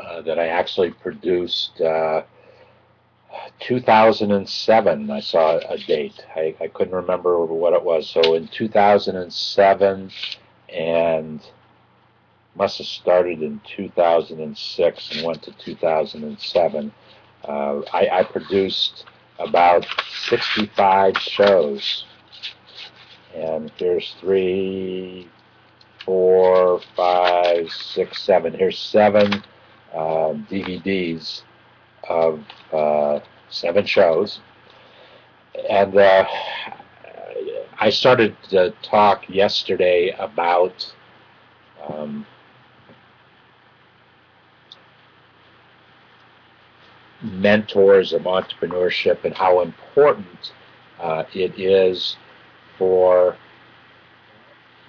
uh, that I actually produced. Uh, 2007, I saw a date. I, I couldn't remember what it was. So in 2007, and must have started in 2006 and went to 2007. Uh, I, I produced about 65 shows. And here's three, four, five, six, seven. Here's seven uh, DVDs of uh, seven shows. And uh, I started to talk yesterday about um, mentors of entrepreneurship and how important uh, it is for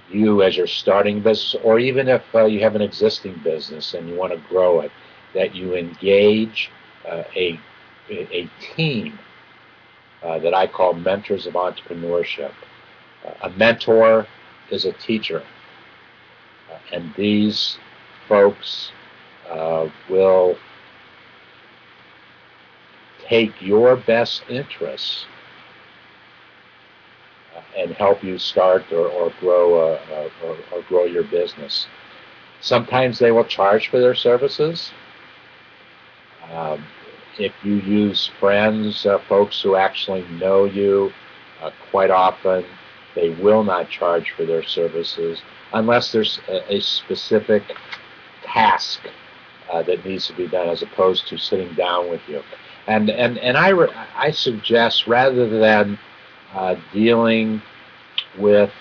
you as you're starting business, or even if uh, you have an existing business and you want to grow it, that you engage uh, a, a team uh, that I call mentors of entrepreneurship. a mentor is a teacher, uh, and these folks uh, will take your best interests uh, and help you start or, or grow a, a, or, or, grow your business. Sometimes they will charge for their services. Um, if you use friends, uh, folks who actually know you, uh, quite often they will not charge for their services unless there's a, a specific task uh, that needs to be done as opposed to sitting down with you. And and and I re- I suggest rather than uh, dealing with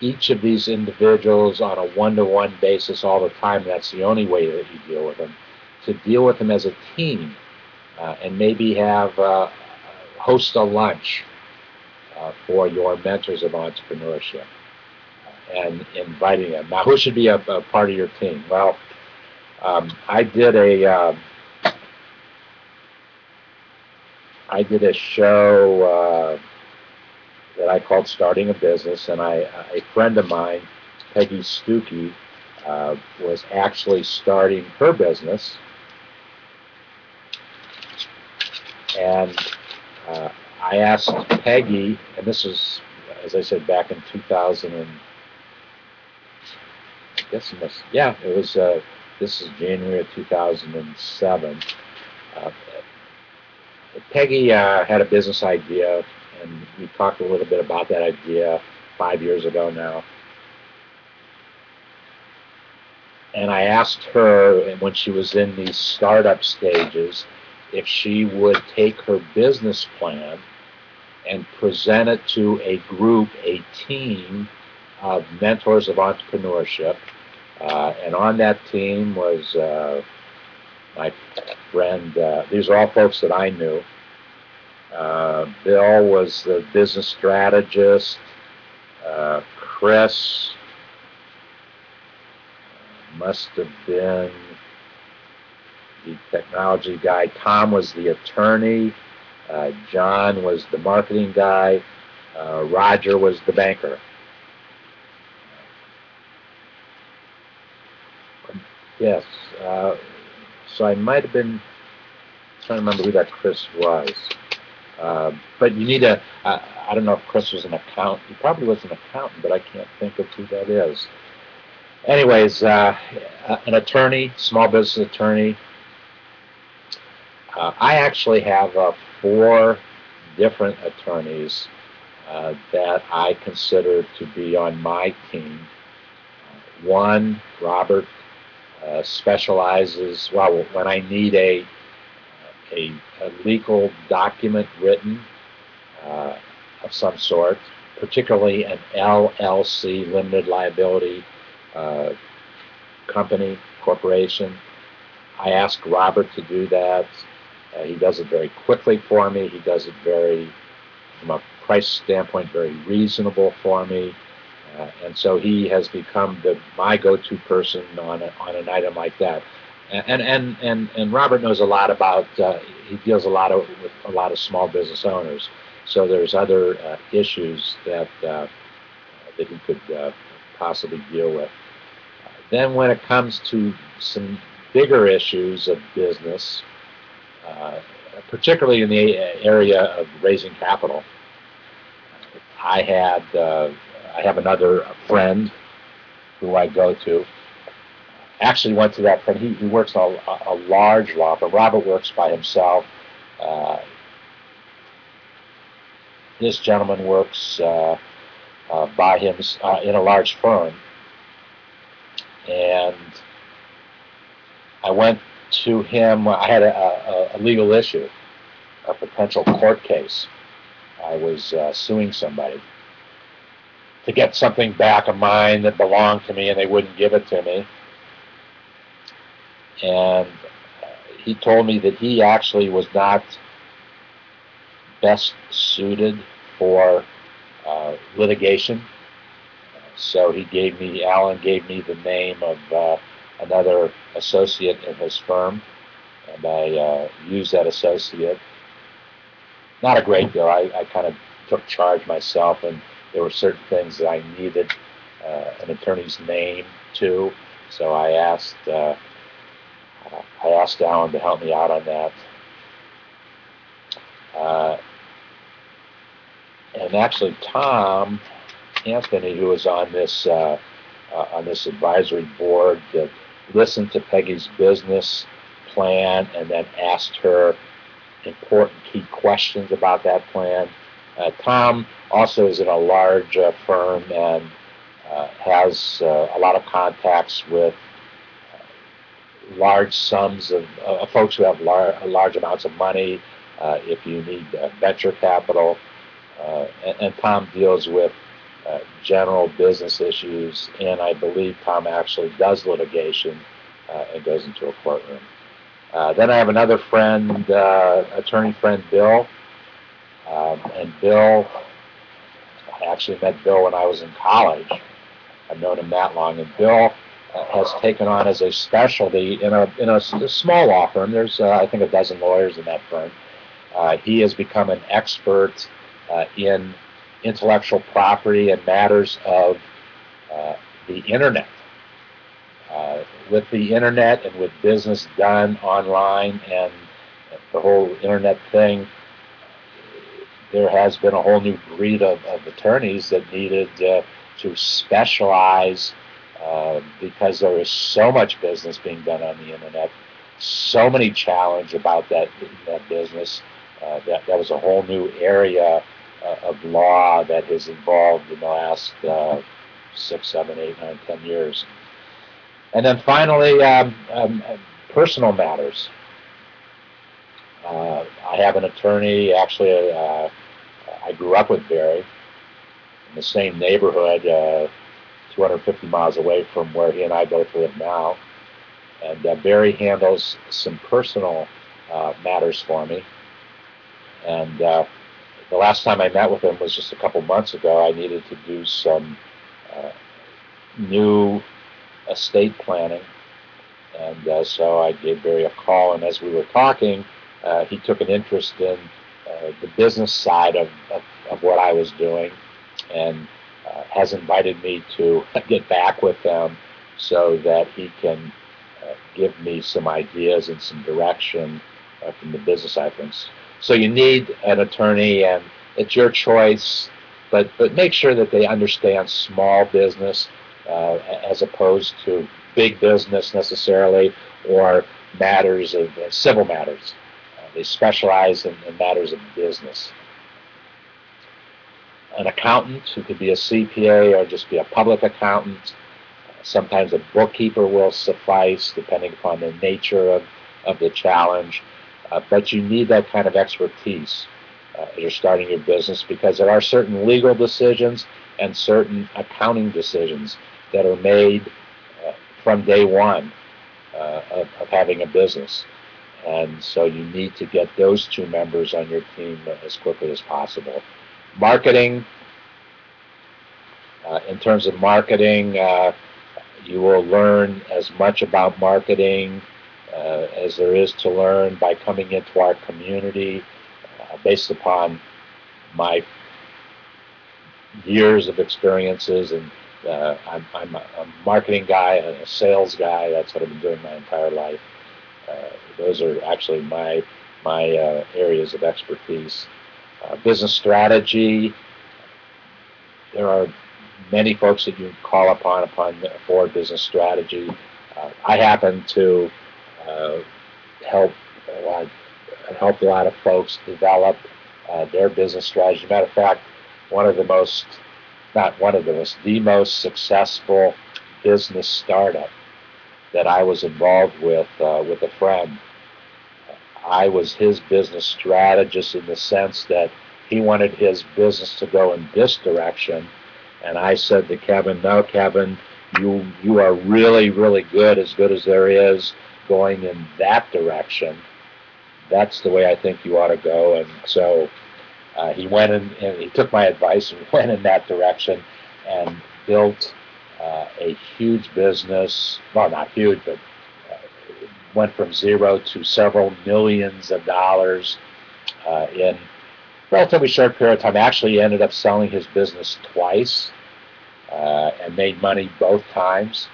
each of these individuals on a one-to-one basis all the time. That's the only way that you deal with them. To deal with them as a team, uh, and maybe have uh, host a lunch uh, for your mentors of entrepreneurship, uh, and inviting them. Now, who should be a, a part of your team? Well, um, I did a um, I did a show uh, that I called Starting a Business, and I, a friend of mine, Peggy Stuckey, uh, was actually starting her business. And uh, I asked Peggy, and this was, as I said, back in 2000 and I guess it must, yeah, it was, uh, this is January of 2007. Uh, Peggy uh, had a business idea, and we talked a little bit about that idea five years ago now. And I asked her, when she was in these startup stages, if she would take her business plan and present it to a group, a team of mentors of entrepreneurship. Uh, and on that team was uh, my friend, uh, these are all folks that I knew. Uh, Bill was the business strategist. Uh, Chris must have been the technology guy. Tom was the attorney. Uh, John was the marketing guy. Uh, Roger was the banker. Yes. Uh, so I might have been trying to remember who that Chris was. Uh, but you need a. Uh, don't know if Chris was an accountant. He probably was an accountant, but I can't think of who that is. Anyways, uh, an attorney, small business attorney. Uh, I actually have uh, four different attorneys uh, that I consider to be on my team. one, Robert, specializes, well, when I need a a, a legal document written uh, of some sort, particularly an LLC, limited liability uh, company, corporation. I ask Robert to do that. Uh, he does it very quickly for me. He does it very, from a price standpoint, very reasonable for me. Uh, and so he has become the, my go-to person on, a, on an item like that and and and and Robert knows a lot about. Uh, he deals a lot of with a lot of small business owners. So there's other uh, issues that uh, that he could uh, possibly deal with. then when it comes to some bigger issues of business, uh, particularly in the area of raising capital. I had uh, I have another friend who I go to. Actually, went to that firm. He, he works a, a large law firm. Robert works by himself. Uh, this gentleman works uh, uh, by him uh, in a large firm, and I went to him. I had a, a, a legal issue, a potential court case. I was uh, suing somebody to get something back of mine that belonged to me, and they wouldn't give it to me. And he told me that he actually was not best suited for uh, litigation. So he gave me, Alan gave me the name of uh, another associate in his firm, and I uh, used that associate. Not a great deal. I, I kind of took charge myself, and there were certain things that I needed uh, an attorney's name to. So I asked, uh, I asked Alan to help me out on that. Uh, and actually, Tom Anthony, who was on this uh, uh, on this advisory board, that listened to Peggy's business plan and then asked her important key questions about that plan. Uh, Tom also is in a large uh, firm and uh, has uh, a lot of contacts with large sums of folks who have lar- large amounts of money. if you need venture capital, uh, and, and, Tom deals with uh, general business issues, and I believe Tom actually does litigation uh, and goes into a courtroom. then I have another friend, attorney friend Bill, um, and Bill, I actually met Bill when I was in college. I've known him that long, and Bill uh, has taken on as a specialty in a in a, small law firm. There's uh, I think a dozen lawyers in that firm. Uh, he has become an expert uh, in intellectual property and matters of uh, the internet. Uh, with the internet and with business done online and the whole internet thing, there has been a whole new breed of, of attorneys that needed uh, to specialize uh, because there is so much business being done on the internet, so many challenge about that, that business. Uh, that, that was a whole new area uh, of law that has evolved in the last uh, six, seven, eight, nine, ten years. And then finally, um, um, personal matters. Uh, I have an attorney. Actually, uh, I grew up with Barry in the same neighborhood, 250 miles away from where he and I both live now. And uh, Barry handles some personal matters for me. And the last time I met with him was just a couple months ago. I needed to do some uh, new estate planning, and uh, so I gave Barry a call. And as we were talking, uh, he took an interest in uh, the business side of, of, of, what I was doing, and uh, has invited me to get back with him so that he can uh, give me some ideas and some direction from the business of things. So you need an attorney, and it's your choice, but but make sure that they understand small business uh, as opposed to big business necessarily, or matters of uh, civil matters. Uh, they specialize in, in matters of business. An accountant who could be a CPA or just be a public accountant. Sometimes a bookkeeper will suffice, depending upon the nature of, of the challenge. Uh, but you need that kind of expertise uh, as you're starting your business because there are certain legal decisions and certain accounting decisions that are made uh, from day one uh, of, of, having a business. And so you need to get those two members on your team as quickly as possible. Marketing, uh, in terms of marketing, uh, you will learn as much about marketing uh, as there is to learn by coming into our community uh, based upon my years of experiences and uh, I'm, I'm a, a marketing guy and a sales guy. That's what I've been doing my entire life. Uh, those are actually my my areas of expertise. Uh, business strategy. There are many folks that you call upon upon for business strategy. Uh, I happen to uh, help a lot, help a lot of folks develop uh, their business strategy. Matter of fact, one of the most, not one of the most, the most successful business startup that I was involved with uh, with a friend. I was his business strategist in the sense that he wanted his business to go in this direction, and I said to Kevin, "No, Kevin, you you are really really good, as good as there is, going in that direction." that's the way I think you ought to go. And so uh, he went in, and he took my advice and went in that direction and built uh, a huge business. Well, not huge, but went from zero to several millions of dollars uh, in a relatively short period of time. Actually, he ended up selling his business twice uh, and made money both times.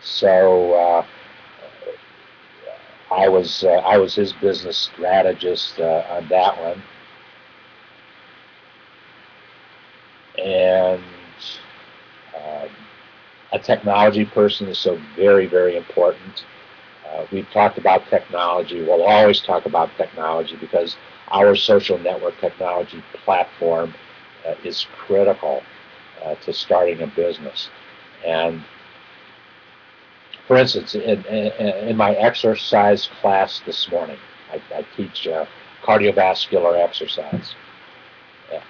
So uh, I was uh, I was his business strategist uh, on that one, and a technology person is so very very important. Uh, we've talked about technology. We'll always talk about technology because our social network technology platform uh, is critical uh, to starting a business, and for instance, in, in, in, my exercise class this morning, I, I teach uh, cardiovascular exercise.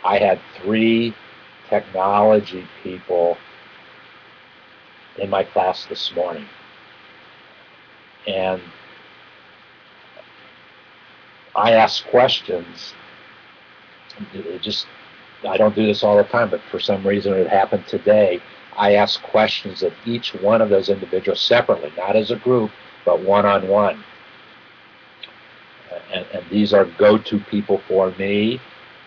I had three technology people in my class this morning. And I asked questions. It just, I don't do this all the time, but for some reason it happened today. I ask questions of each one of those individuals separately, not as a group, but one on one. And, and, these are go-to people for me.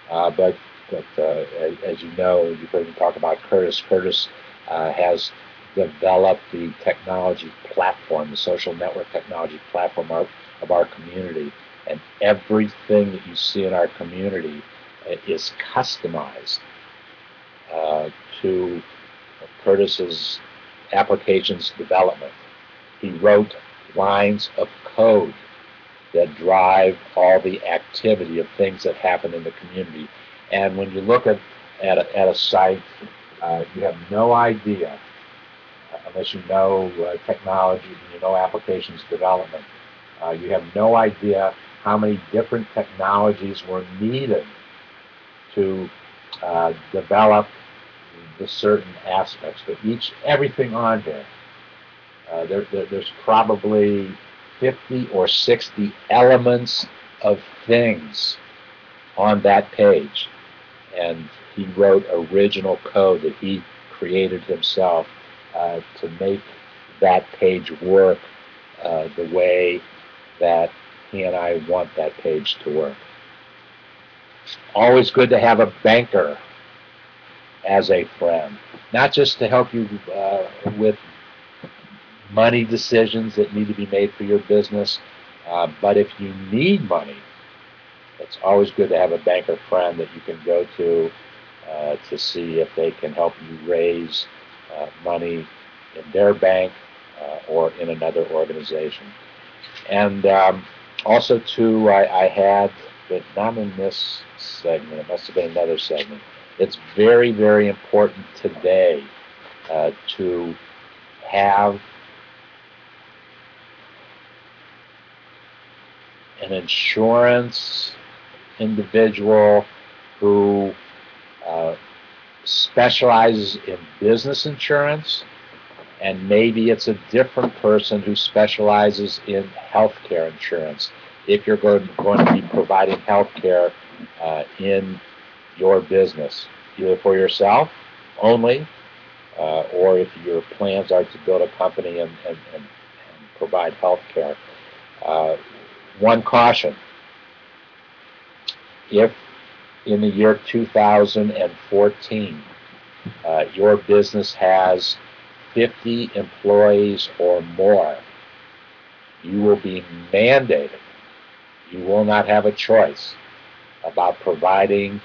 Uh, but but uh, as, as, you know, you've heard me talk about Curtis. Curtis uh, has developed the technology platform, the social network technology platform of, of our community. And everything that you see in our community uh, is customized uh, to Curtis's applications development. He wrote lines of code that drive all the activity of things that happen in the community. And when you look at, at, a, at a site, uh, you have no idea, unless you know uh, technology and you know applications development, uh, you have no idea how many different technologies were needed to uh, develop the certain aspects, but each everything on here, uh, there, there, there's probably 50 or 60 elements of things on that page, and he wrote original code that he created himself uh, to make that page work uh, the way that he and I want that page to work. Always good to have a banker as a friend, not just to help you uh, with money decisions that need to be made for your business, uh, but if you need money, it's always good to have a banker friend that you can go to uh, to see if they can help you raise uh, money in their bank uh, or in another organization. And um, also, too, I, I had, but not in this segment, it must have been another segment, it's very, very important today uh, to have an insurance individual who uh, specializes in business insurance, and maybe it's a different person who specializes in healthcare insurance. If you're going, to be providing healthcare uh, in your business, either for yourself only, uh, or if your plans are to build a company and, and, and, and provide health care. Uh, one caution if in the year 2014 uh, your business has 50 employees or more, you will be mandated, you will not have a choice about providing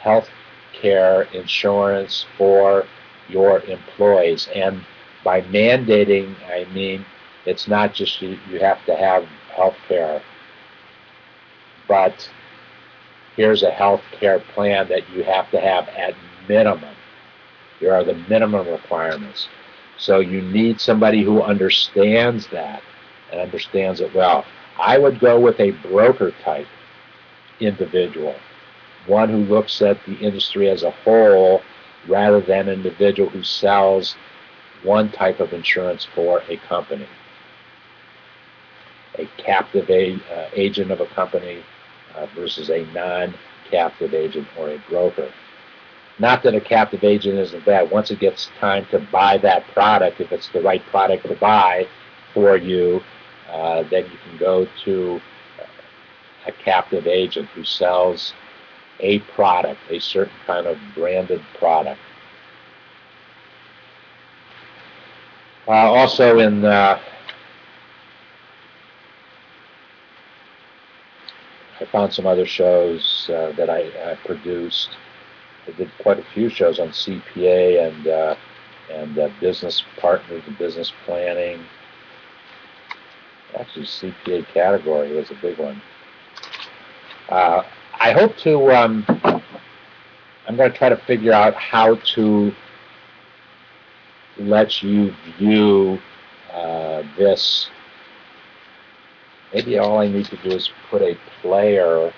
health care insurance for your employees. And by mandating, I mean it's not just you, you have to have health care, but here's a health care plan that you have to have at minimum. Here are the minimum requirements. So you need somebody who understands that and understands it well. I would go with a broker type individual, one who looks at the industry as a whole rather than an individual who sells one type of insurance for a company. A captive a, uh, agent of a company versus a non-captive agent or a broker. Not that a captive agent isn't bad. Once it gets time to buy that product, if it's the right product to buy for you, uh, then you can go to a captive agent who sells a product, a certain kind of branded product. Uh, also in uh, I found some other shows uh, that I, I, produced. I did quite a few shows on CPA and uh, and uh, business partners and business planning. Actually, CPA category was a big one. Uh, I hope to. Um, I'm going to try to figure out how to let you view uh, this. Maybe all I need to do is put a player,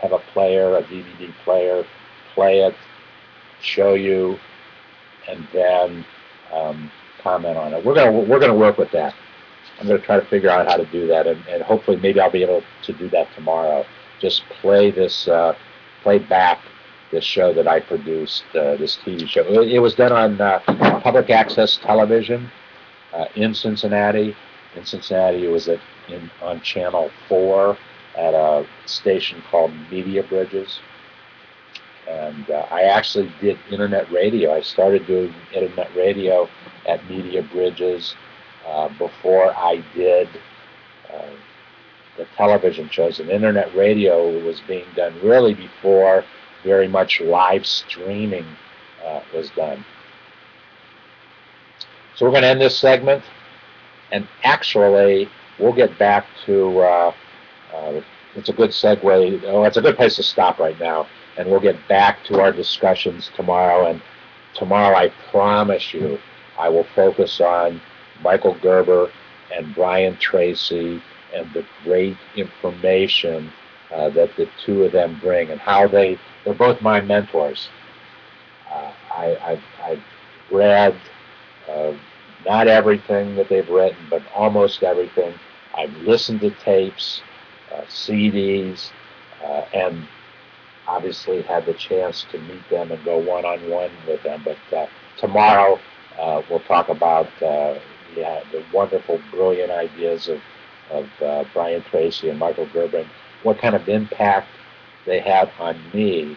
have a player, a DVD player, play it, show you, and then um, comment on it. We're gonna we're gonna work with that. I'm gonna try to figure out how to do that, and, and hopefully maybe I'll be able to do that tomorrow just play this, uh, play back this show that I produced, uh, this TV show. It, was done on uh, public access television uh, in Cincinnati. In Cincinnati, it was at, in, on Channel 4 at a station called Media Bridges. And uh, I actually did internet radio. I started doing internet radio at Media Bridges uh, before I did the television shows and internet radio was being done really before very much live streaming uh, was done. So we're going to end this segment, and actually we'll get back to. Uh, uh, it's a good segue. Oh, it's a good place to stop right now, and we'll get back to our discussions tomorrow. And tomorrow, I promise you, I will focus on Michael Gerber and Brian Tracy and the great information uh, that the two of them bring and how they, they're both my mentors. Uh, I, I've, I've read uh, not everything that they've written, but almost everything. I've listened to tapes, uh, CDs, uh, and obviously had the chance to meet them and go one-on-one with them. But uh, tomorrow we'll talk about yeah, the wonderful, brilliant ideas of of uh, Brian Tracy and Michael Gerber, what kind of impact they have on me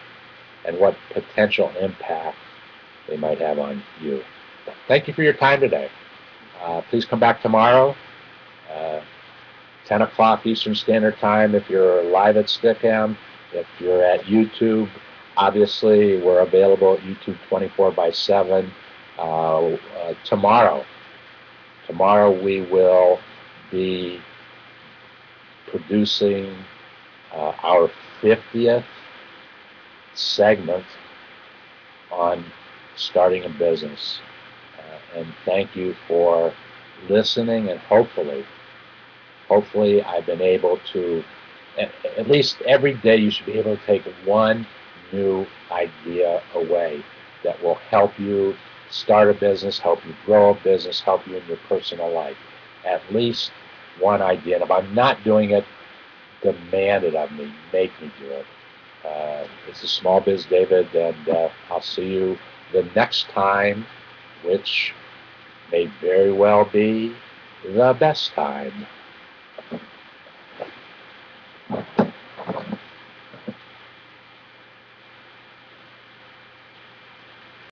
and what potential impact they might have on you. Thank you for your time today. Uh, please come back tomorrow, uh, 10 o'clock Eastern Standard Time if you're live at Stickam. If you're at YouTube, obviously we're available at YouTube 24 by 7 uh, uh, tomorrow. Tomorrow we will be producing uh, our 50th segment on starting a business. And thank you for listening and hopefully, hopefully I've been able to, at least every day you should be able to take one new idea away that will help you start a business, help you grow a business, help you in your personal life. At least one idea. And if I'm not doing it, demand it of me. Make me do it. Uh, it's a small biz, David, and uh, I'll see you the next time, which may very well be the best time.